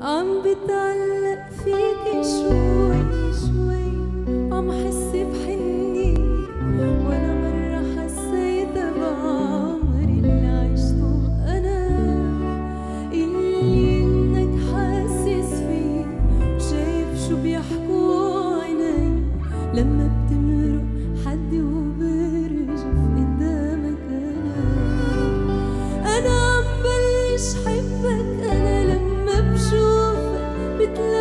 عم بتعلق فيك شوي شوي عم حس بحني ولا مرة حسيتها بعمري اللي عشته أنا. اللي إنك حاسس فيه وشايف شو بيحكوا عيني لما بتمرق